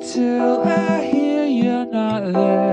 till I hear you're not there.